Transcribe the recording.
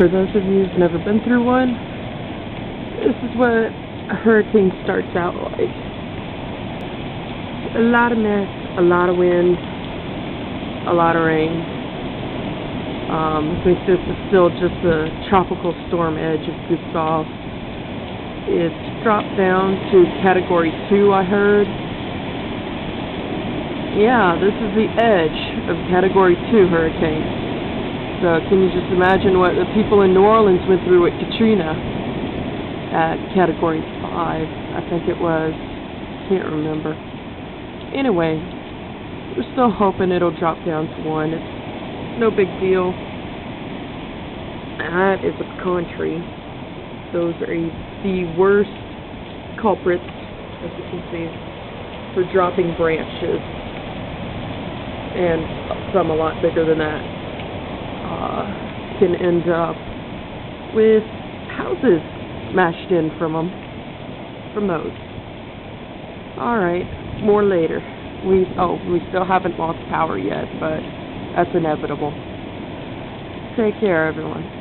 For those of you who've never been through one, this is what a hurricane starts out like. A lot of mess, a lot of wind, a lot of rain. Um, I think this is still just the tropical storm edge of Gustav. It's dropped down to category 2, I heard. Yeah, this is the edge of category 2 hurricane. So can you just imagine what the people in New Orleans went through with Katrina at category 5, I think it was. Can't remember. Anyway, we're still hoping it'll drop down to 1. It's no big deal. That is a country. Those are the worst culprits, as you can see, for dropping branches and some a lot bigger than that, uh, can end up with houses smashed in from them, from those. Alright, more later. We, oh, we still haven't lost power yet, but that's inevitable. Take care, everyone.